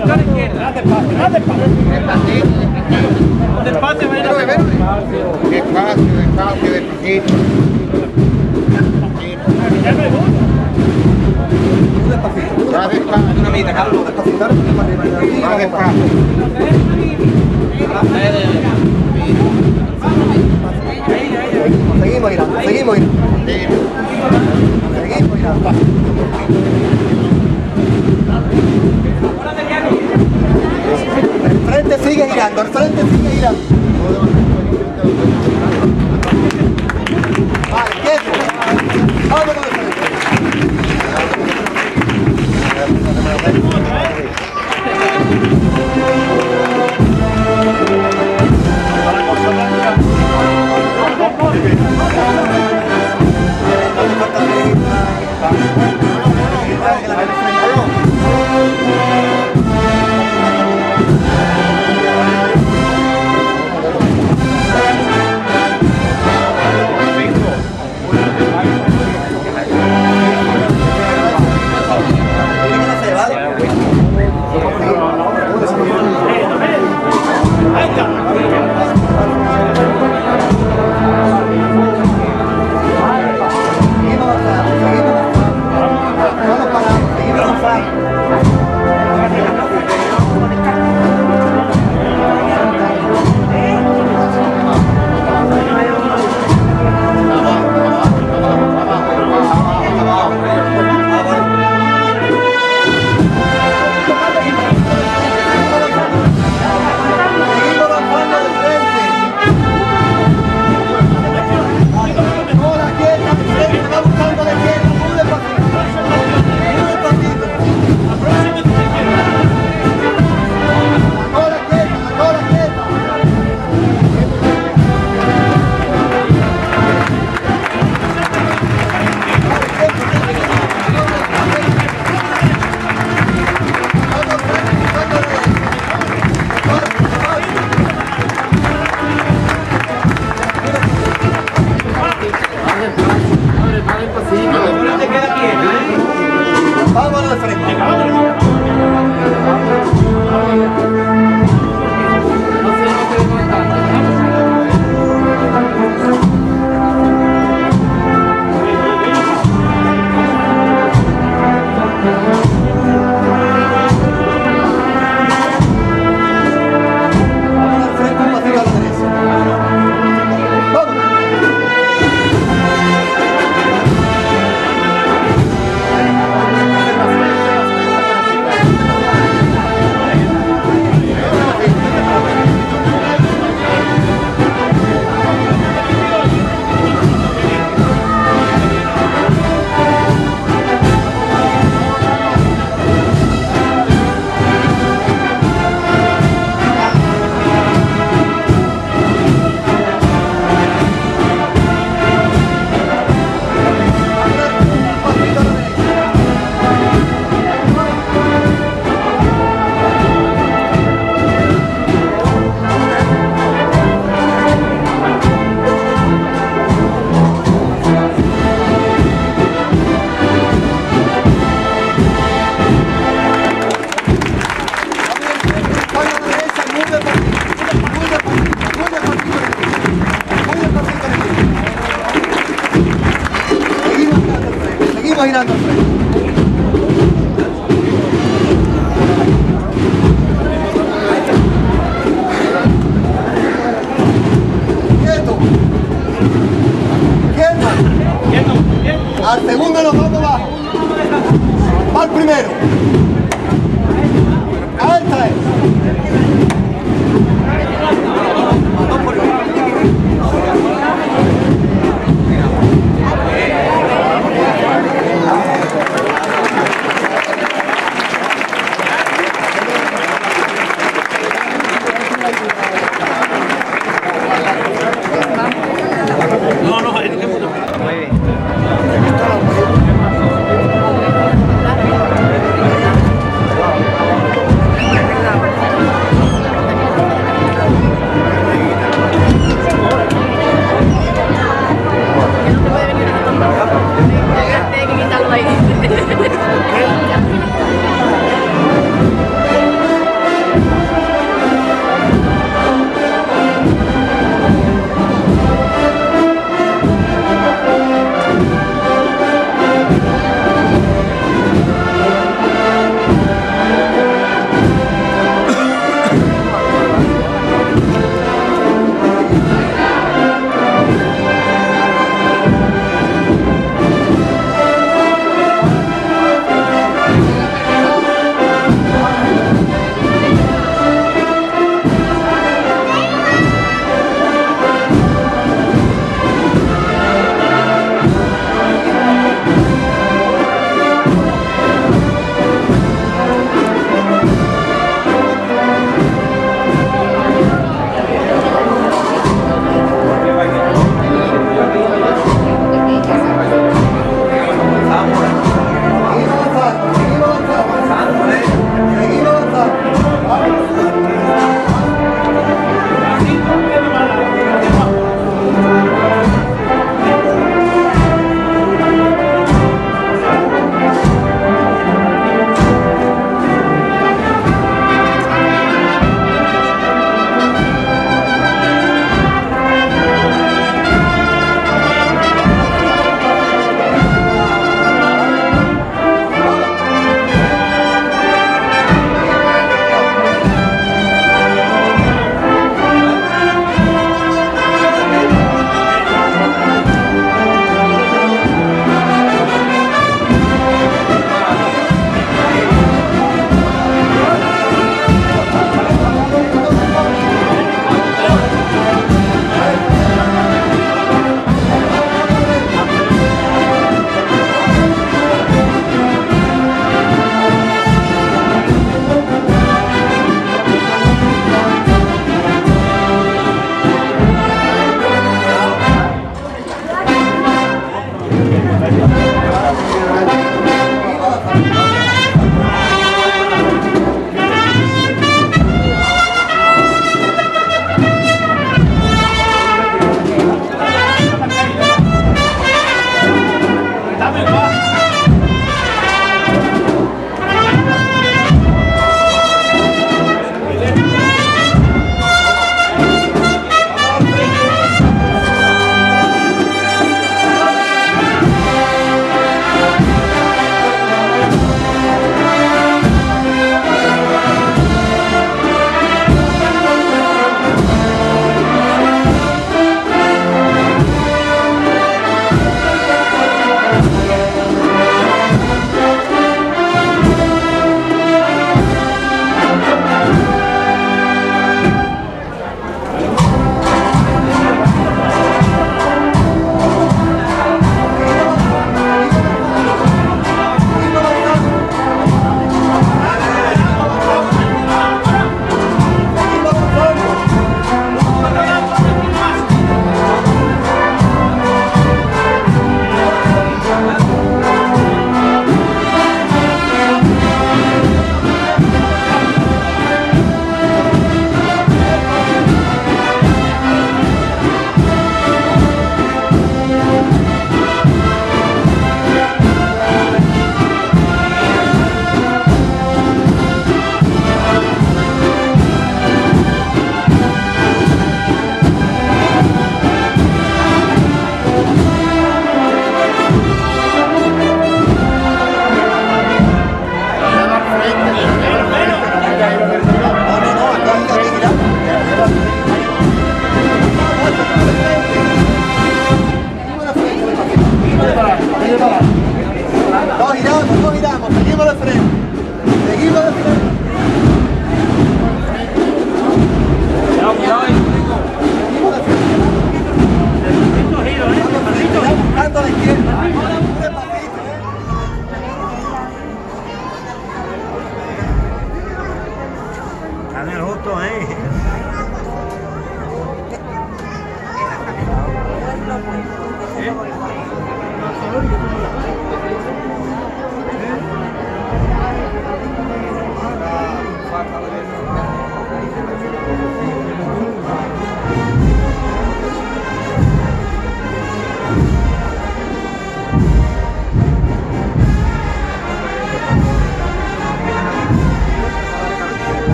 Busca la despacio, despacio. Despacito, despacio. Despacio, vaya. Despacio, despacio, despacito. Despacito. Va despacio. Despacio. Seguimos girando, seguimos girando. Seguimos girando. restaurante sigue girando, el restaurante sigue girando. de frente.